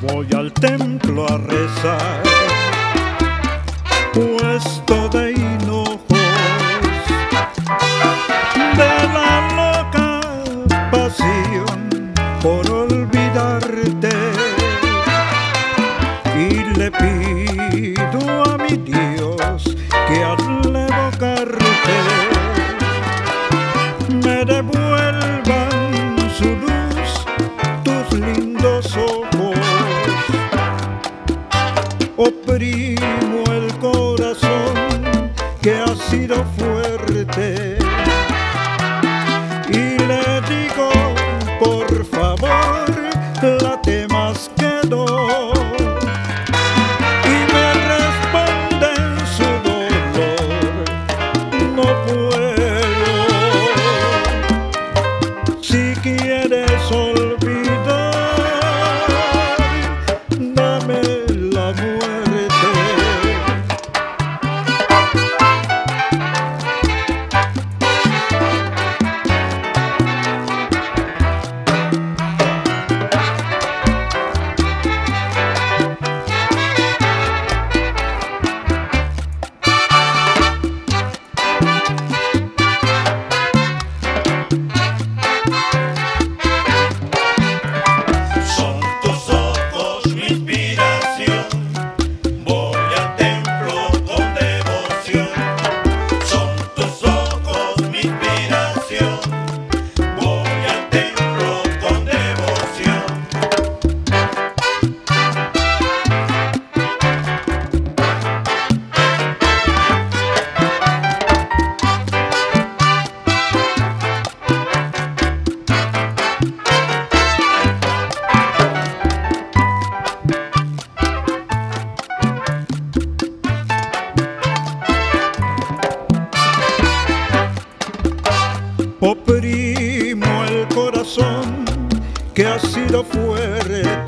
solo a rezar, puesto de hinojos de la loca pasión por olvidarte. Y le pido a mi Dios que al evocarte. Me devuelvan su luz que ha sido fuerte oprimo el corazón que ha sido fuerte